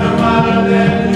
amarte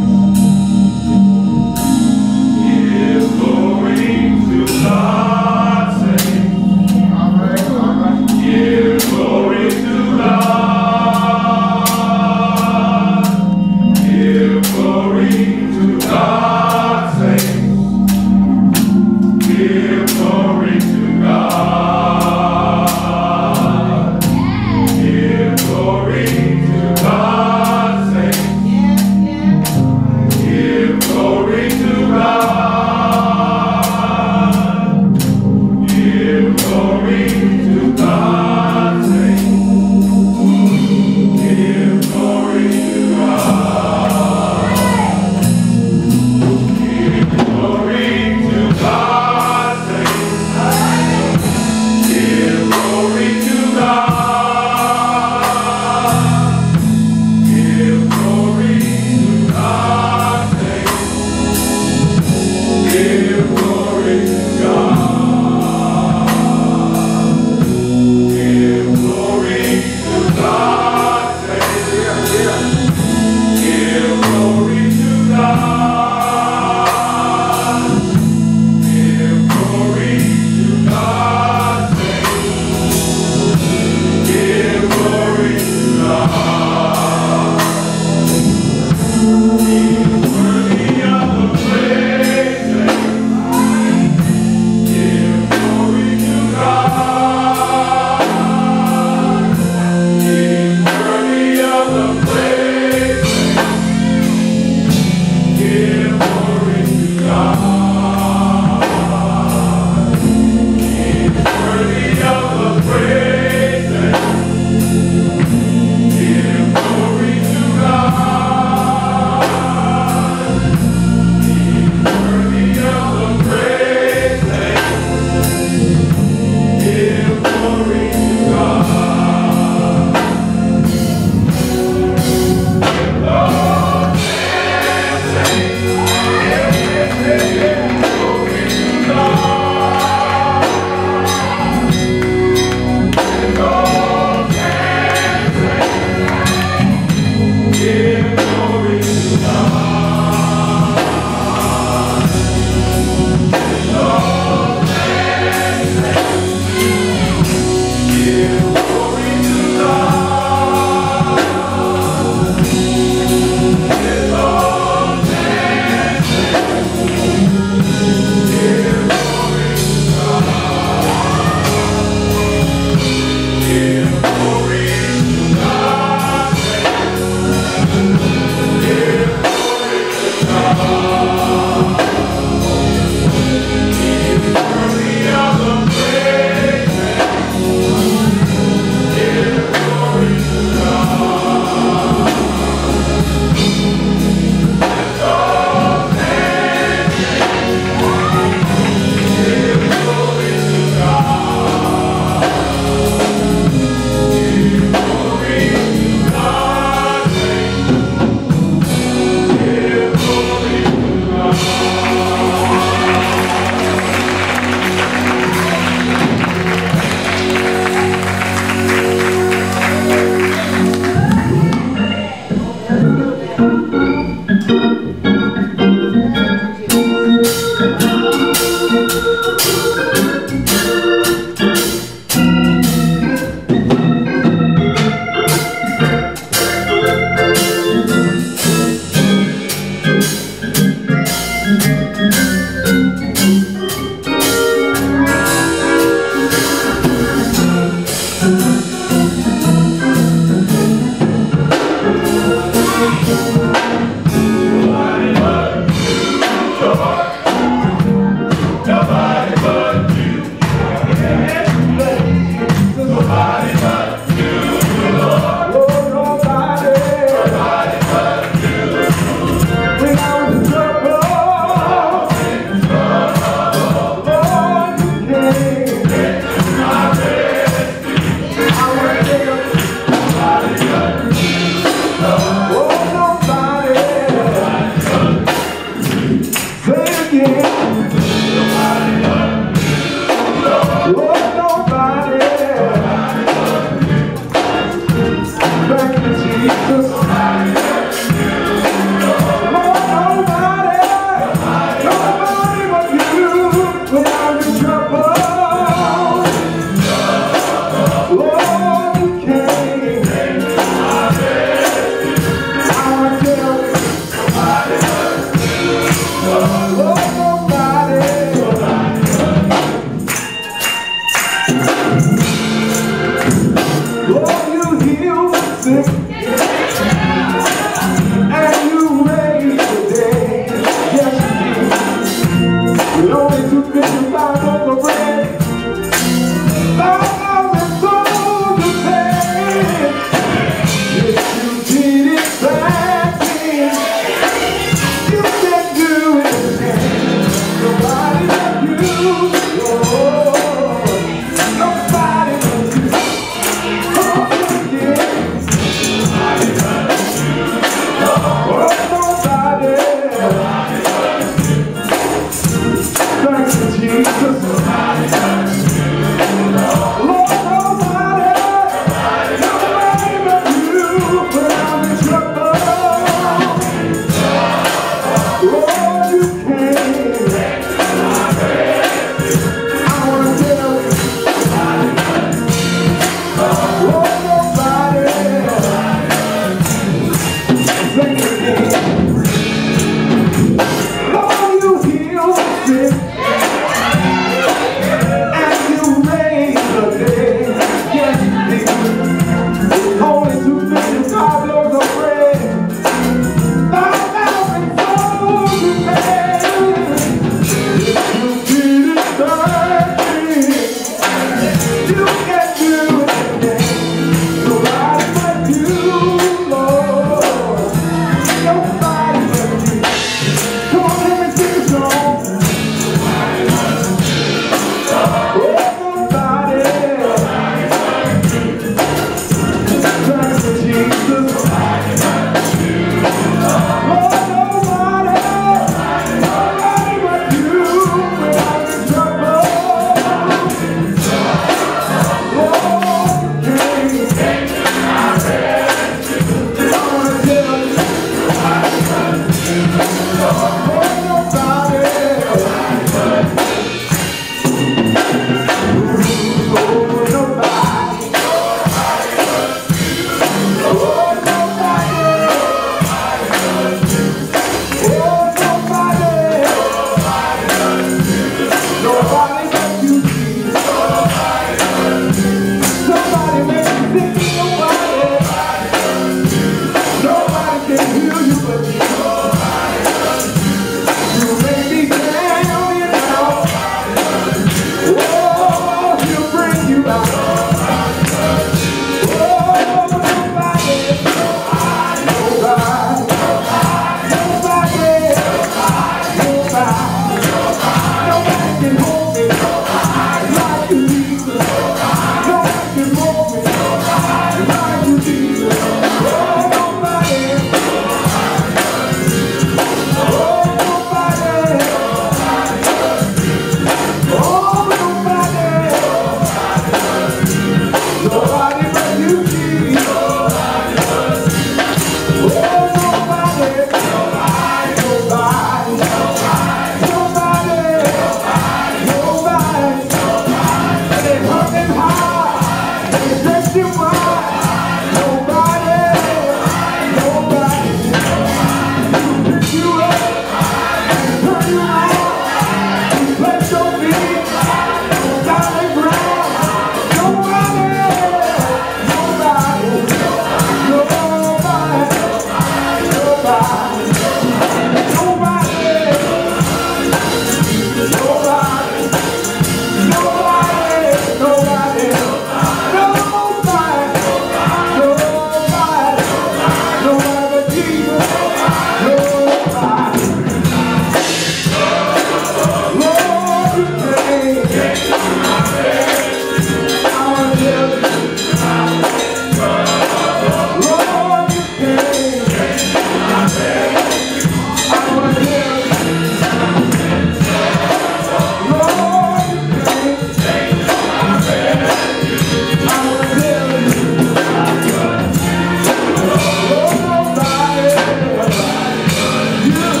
Yeah.